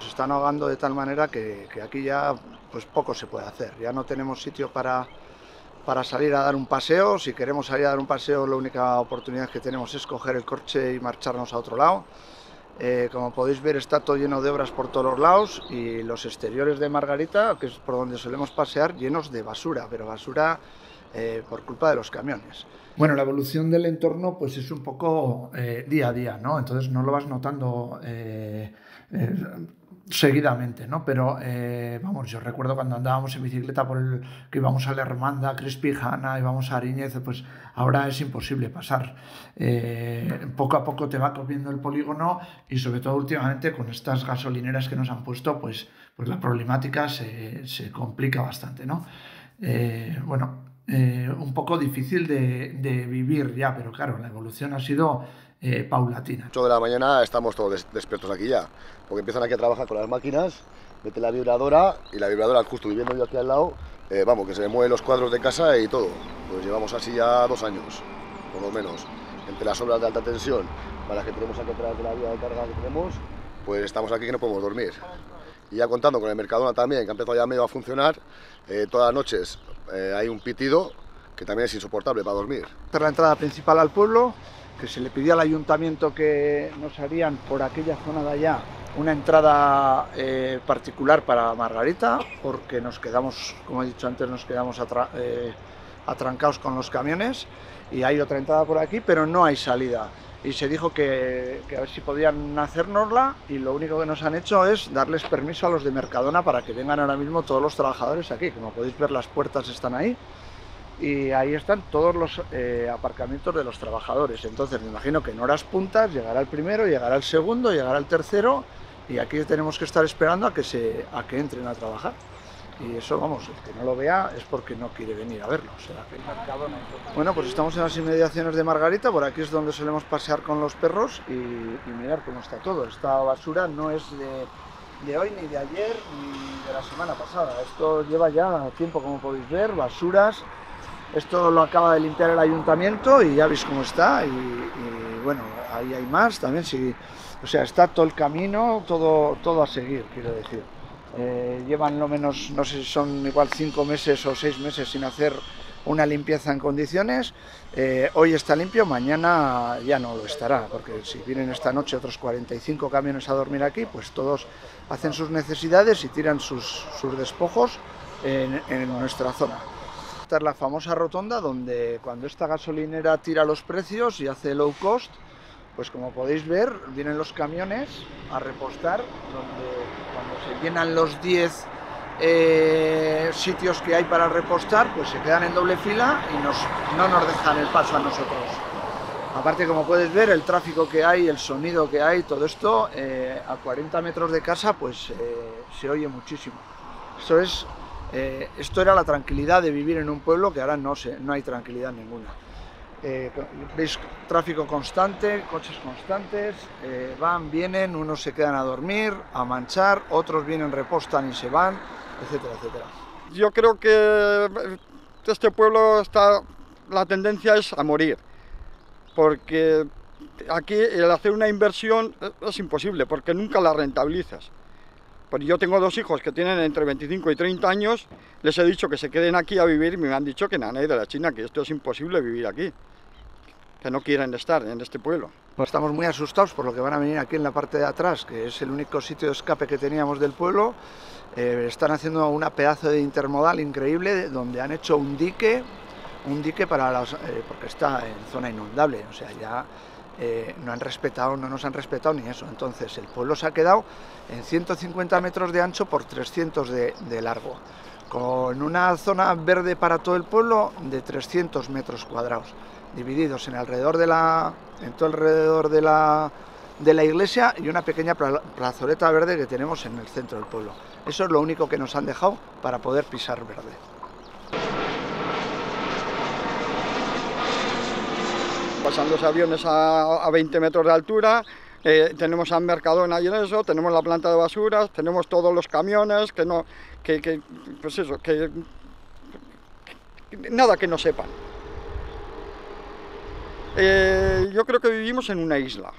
Se están ahogando de tal manera que, que aquí ya pues poco se puede hacer. Ya no tenemos sitio para, para salir a dar un paseo. Si queremos salir a dar un paseo, la única oportunidad que tenemos es coger el coche y marcharnos a otro lado. Eh, como podéis ver, está todo lleno de obras por todos los lados y los exteriores de Margarita, que es por donde solemos pasear, llenos de basura, pero basura eh, por culpa de los camiones. Bueno, la evolución del entorno pues es un poco eh, día a día, ¿no? Entonces no lo vas notando seguidamente, ¿no? Pero eh, vamos, yo recuerdo cuando andábamos en bicicleta por el que íbamos a Lermanda, Crispijana, íbamos a Ariñez, pues ahora es imposible pasar. Eh, poco a poco te va comiendo el polígono y sobre todo últimamente con estas gasolineras que nos han puesto, pues, pues la problemática se, se complica bastante, ¿no? Eh, bueno, un poco difícil de, de, vivir ya, pero claro, la evolución ha sido eh, paulatina. 8 de la mañana estamos todos des despiertos aquí ya, porque empiezan aquí a trabajar con las máquinas, mete la vibradora y la vibradora, justo viviendo yo aquí al lado, eh, vamos, que se me mueven los cuadros de casa y todo. Pues llevamos así ya dos años, por lo menos, entre las obras de alta tensión, para las que tenemos aquí atrás de la vía de carga que tenemos, pues estamos aquí que no podemos dormir. Y ya contando con el Mercadona también, que ha empezado ya medio a funcionar, eh, todas las noches eh, hay un pitido que también es insoportable para dormir. Esta es la entrada principal al pueblo, que se le pidió al ayuntamiento que nos harían por aquella zona de allá una entrada eh, particular para Margarita, porque nos quedamos, como he dicho antes, nos quedamos atra eh, atrancados con los camiones y hay otra entrada por aquí, pero no hay salida. Y se dijo que, que a ver si podían hacérnosla y lo único que nos han hecho es darles permiso a los de Mercadona para que vengan ahora mismo todos los trabajadores aquí. Como podéis ver, las puertas están ahí y ahí están todos los eh, aparcamientos de los trabajadores. Entonces me imagino que en horas puntas llegará el primero, llegará el segundo, llegará el tercero y aquí tenemos que estar esperando a que, se, a que entren a trabajar. Y eso, vamos, el que no lo vea es porque no quiere venir a verlo. Sea, que... Bueno, pues estamos en las inmediaciones de Margarita, por aquí es donde solemos pasear con los perros y, y mirar cómo está todo. Esta basura no es de, de hoy, ni de ayer, ni de la semana pasada. Esto lleva ya tiempo, como podéis ver, basuras, esto lo acaba de limpiar el ayuntamiento y ya veis cómo está. Y, bueno, ahí hay más también. Sí, o sea, está todo el camino, todo, todo a seguir, quiero decir. Eh, llevan lo menos, no sé si son igual cinco meses o seis meses sin hacer una limpieza en condiciones. Eh, hoy está limpio, mañana ya no lo estará, porque si vienen esta noche otros 45 camiones a dormir aquí, pues todos hacen sus necesidades y tiran sus, sus despojos en nuestra zona la famosa rotonda donde cuando esta gasolinera tira los precios y hace low cost, pues como podéis ver, vienen los camiones a repostar, donde cuando se llenan los 10 eh, sitios que hay para repostar, pues se quedan en doble fila y nos, no nos dejan el paso a nosotros. Aparte, como puedes ver, el tráfico que hay, el sonido que hay, todo esto, eh, a 40 metros de casa, pues eh, se oye muchísimo. Esto es eh, esto era la tranquilidad de vivir en un pueblo que ahora no, se, no hay tranquilidad ninguna. Eh, veis tráfico constante, coches constantes, eh, van, vienen, unos se quedan a dormir, a manchar, otros vienen, repostan y se van, etcétera, etcétera. Yo creo que este pueblo está, la tendencia es a morir, porque aquí el hacer una inversión es imposible, porque nunca la rentabilizas. Pues yo tengo dos hijos que tienen entre 25 y 30 años, les he dicho que se queden aquí a vivir y me han dicho que nada de la China, que esto es imposible vivir aquí, que no quieren estar en este pueblo. Pues estamos muy asustados por lo que van a venir aquí en la parte de atrás, que es el único sitio de escape que teníamos del pueblo. Eh, están haciendo una pedazo de intermodal increíble donde han hecho un dique, un dique para las, eh, porque está en zona inundable, o sea, ya eh, no han respetado, no nos han respetado ni eso. Entonces el pueblo se ha quedado en 150 metros de ancho por 300 de, largo, con una zona verde para todo el pueblo de 300 metros cuadrados, divididos en alrededor de la, en todo alrededor de la, de la iglesia y una pequeña plazoleta verde que tenemos en el centro del pueblo. Eso es lo único que nos han dejado para poder pisar verde. Pasan los aviones a, a 20 metros de altura, eh, tenemos a Mercadona y en eso, tenemos la planta de basuras, tenemos todos los camiones, que no, que, que pues eso, que nada que no sepan. Eh, yo creo que vivimos en una isla,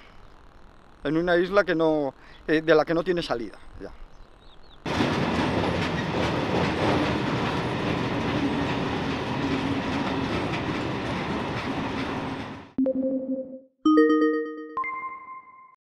en una isla que no, eh, de la que no tiene salida. Ya.